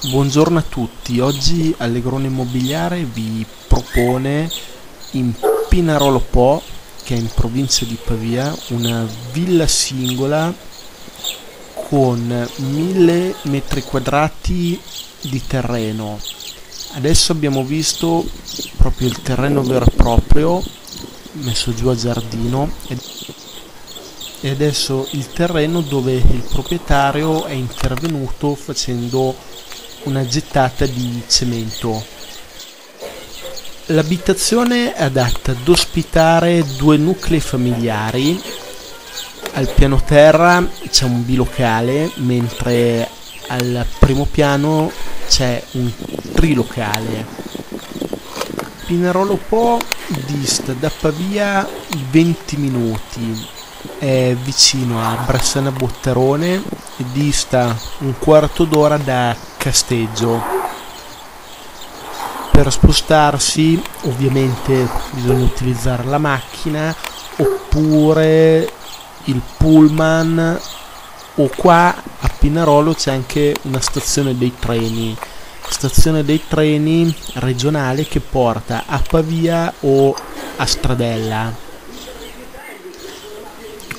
Buongiorno a tutti, oggi Allegrone Immobiliare vi propone in Pinarolo Po, che è in provincia di Pavia, una villa singola con 1000 metri quadrati di terreno. Adesso abbiamo visto proprio il terreno vero e proprio, messo giù a giardino, e adesso il terreno dove il proprietario è intervenuto facendo una gettata di cemento. L'abitazione è adatta ad ospitare due nuclei familiari. Al piano terra c'è un bilocale, mentre al primo piano c'è un trilocale. Pinarolo Po dista da Pavia 20 minuti, è vicino a Brassana Bottarone e dista un quarto d'ora da Casteggio. Per spostarsi ovviamente bisogna utilizzare la macchina oppure il pullman o qua a Pinarolo c'è anche una stazione dei treni. Stazione dei treni regionale che porta a Pavia o a Stradella.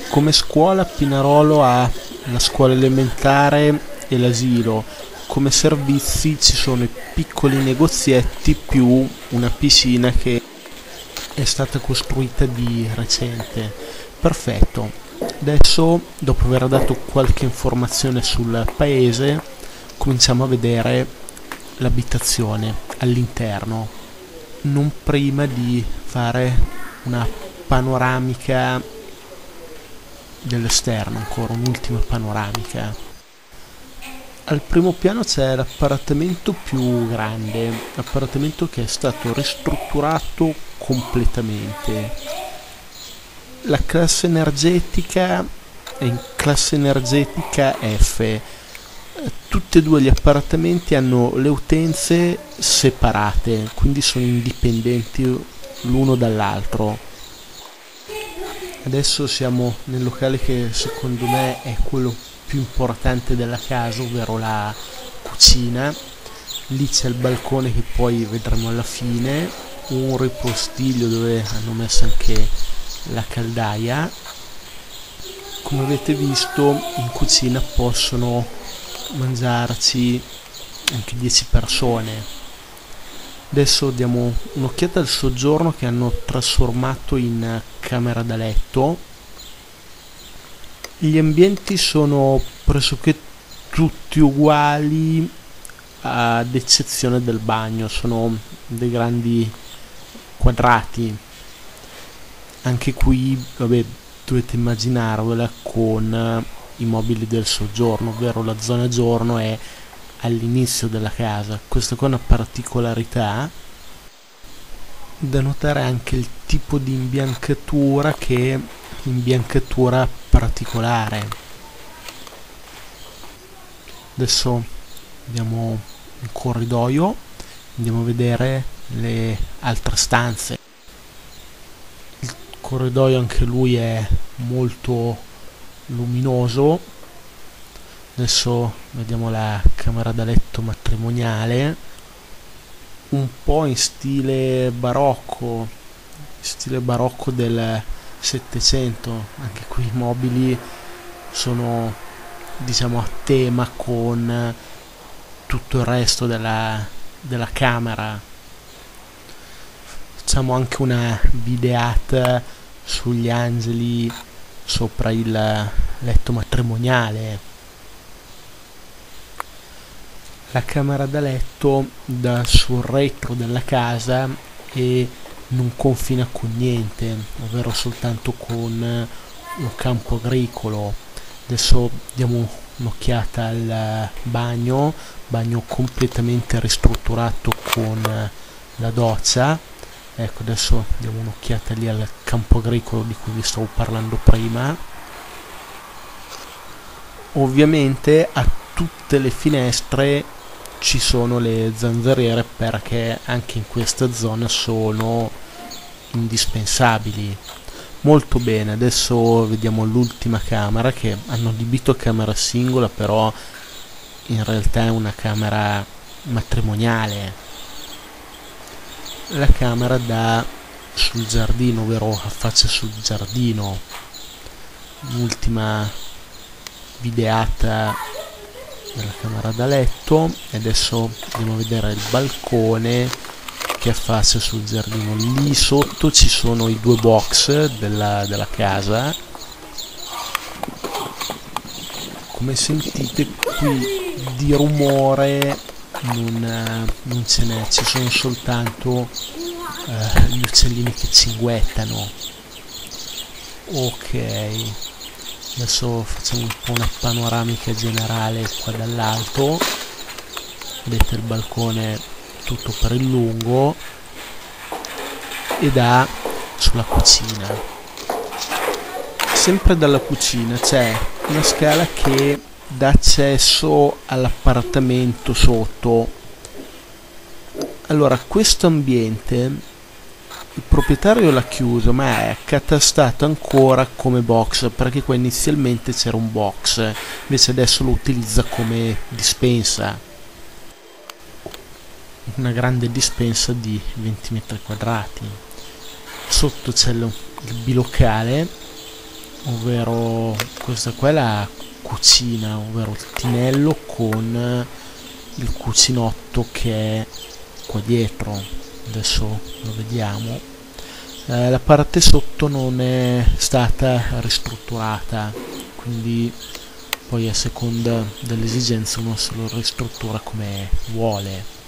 Come scuola Pinarolo ha la scuola elementare e l'asilo come servizi ci sono i piccoli negozietti più una piscina che è stata costruita di recente. Perfetto. Adesso, dopo aver dato qualche informazione sul paese, cominciamo a vedere l'abitazione all'interno. Non prima di fare una panoramica dell'esterno, ancora un'ultima panoramica al primo piano c'è l'apparattamento più grande, l'apparattamento che è stato ristrutturato completamente. La classe energetica è in classe energetica F. Tutti e due gli apparattamenti hanno le utenze separate, quindi sono indipendenti l'uno dall'altro. Adesso siamo nel locale che secondo me è quello più importante della casa, ovvero la cucina. Lì c'è il balcone che poi vedremo alla fine, un ripostiglio dove hanno messo anche la caldaia. Come avete visto in cucina possono mangiarci anche 10 persone. Adesso diamo un'occhiata al soggiorno che hanno trasformato in camera da letto gli ambienti sono pressoché tutti uguali ad eccezione del bagno, sono dei grandi quadrati. Anche qui, vabbè, dovete immaginarvela con i mobili del soggiorno, ovvero la zona giorno è all'inizio della casa. Questa qua è una particolarità da notare anche il tipo di imbiancatura che imbiancatura particolare adesso andiamo in corridoio andiamo a vedere le altre stanze il corridoio anche lui è molto luminoso adesso vediamo la camera da letto matrimoniale. Un po' in stile barocco, stile barocco del Settecento, anche qui i mobili sono diciamo a tema con tutto il resto della, della camera. Facciamo anche una videata sugli angeli sopra il letto matrimoniale la camera da letto da sul retro della casa e non confina con niente, ovvero soltanto con un campo agricolo. Adesso diamo un'occhiata al bagno, bagno completamente ristrutturato con la doccia. Ecco, adesso diamo un'occhiata lì al campo agricolo di cui vi stavo parlando prima. Ovviamente a tutte le finestre ci sono le zanzariere perché anche in questa zona sono indispensabili. Molto bene adesso vediamo l'ultima camera che hanno adibito a camera singola però in realtà è una camera matrimoniale. La camera dà sul giardino ovvero affaccia sul giardino. L'ultima videata della camera da letto. E adesso andiamo a vedere il balcone che affaccia sul giardino. Lì sotto ci sono i due box della, della casa. Come sentite qui di rumore non, non ce n'è. Ci sono soltanto eh, gli uccellini che cinguettano. Ok adesso facciamo un po' una panoramica generale qua dall'alto. Vedete il balcone tutto per il lungo e da sulla cucina. Sempre dalla cucina c'è una scala che dà accesso all'appartamento sotto. Allora questo ambiente il proprietario l'ha chiuso ma è accatastato ancora come box perché qua inizialmente c'era un box invece adesso lo utilizza come dispensa. Una grande dispensa di 20 metri quadrati. Sotto c'è il bilocale ovvero questa qua è la cucina ovvero il tinello con il cucinotto che è qua dietro adesso lo vediamo. Eh, la parte sotto non è stata ristrutturata quindi poi a seconda dell'esigenza uno se lo ristruttura come vuole.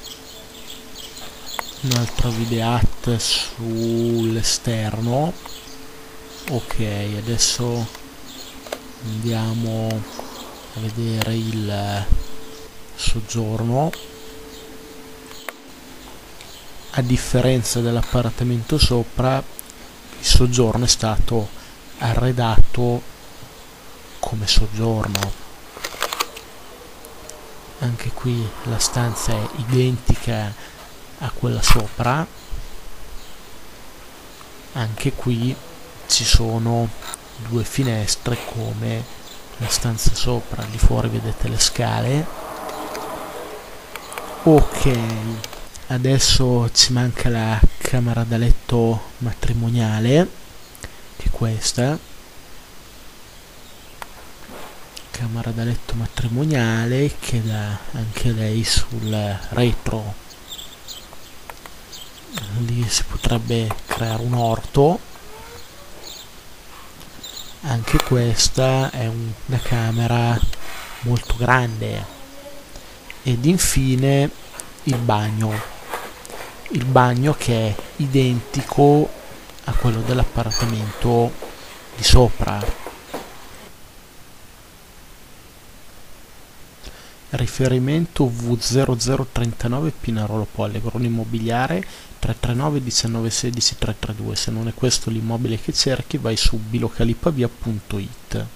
Un'altra videata sull'esterno. Ok adesso andiamo a vedere il soggiorno a differenza dell'appartamento sopra il soggiorno è stato arredato come soggiorno. Anche qui la stanza è identica a quella sopra. Anche qui ci sono due finestre come la stanza sopra di fuori vedete le scale. Ok adesso ci manca la camera da letto matrimoniale che è questa. Camera da letto matrimoniale che dà anche lei sul retro. Lì si potrebbe creare un orto. Anche questa è una camera molto grande. Ed infine il bagno il bagno che è identico a quello dell'appartamento di sopra. Riferimento V0039 Pinarolo Pollegrone Immobiliare 339 19 16 332 se non è questo l'immobile che cerchi vai su bilocalipavia.it